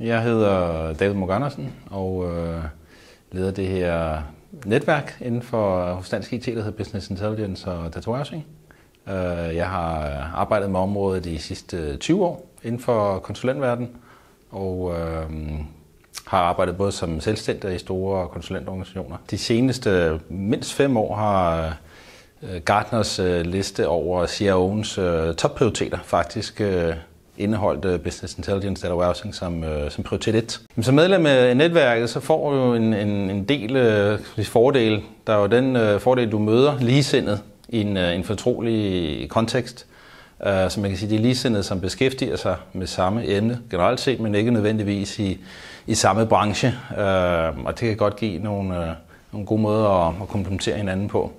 Jeg hedder David Munk Andersen og øh, leder det her netværk inden for hos Dansk IT, der hedder Business Intelligence og Data Warehousing. Øh, jeg har arbejdet med området de sidste 20 år inden for konsulentverdenen og øh, har arbejdet både som selvstændig i store konsulentorganisationer. De seneste mindst fem år har øh, Gartners øh, liste over CIO'ens øh, topprioriteter faktisk øh, indeholdt øh, Business Intelligence Data Warehousing som, øh, som prioritet 1. Som medlem af netværket, så får du en, en, en del øh, fordele. Der er jo den øh, fordel, du møder ligesindet i en, øh, en fortrolig kontekst. Øh, så man kan sige, det er ligesindet, som beskæftiger sig med samme emne generelt set, men ikke nødvendigvis i, i samme branche. Øh, og det kan godt give nogle, øh, nogle gode måder at, at komplementere hinanden på.